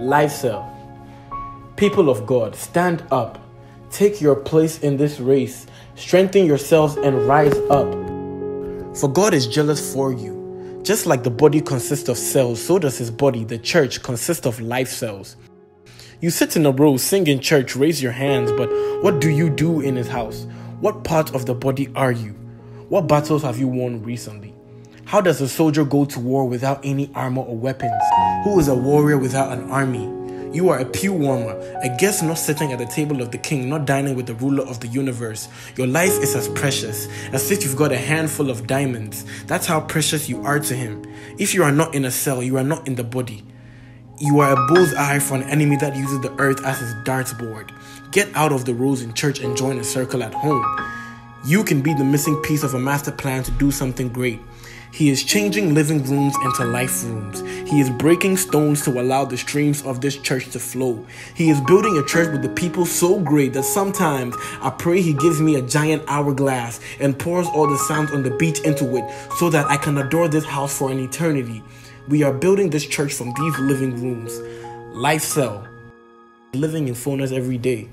Life cell. People of God, stand up. Take your place in this race. Strengthen yourselves and rise up. For God is jealous for you. Just like the body consists of cells, so does his body, the church, consist of life cells. You sit in a row, sing in church, raise your hands, but what do you do in his house? What part of the body are you? What battles have you won recently? How does a soldier go to war without any armor or weapons? Who is a warrior without an army? You are a pew warmer, a guest not sitting at the table of the king, not dining with the ruler of the universe. Your life is as precious as if you've got a handful of diamonds. That's how precious you are to him. If you are not in a cell, you are not in the body. You are a bullseye for an enemy that uses the earth as his dartboard. Get out of the rows in church and join a circle at home. You can be the missing piece of a master plan to do something great. He is changing living rooms into life rooms. He is breaking stones to allow the streams of this church to flow. He is building a church with the people so great that sometimes I pray He gives me a giant hourglass and pours all the sounds on the beach into it so that I can adore this house for an eternity. We are building this church from these living rooms. Life cell. Living in fullness every day.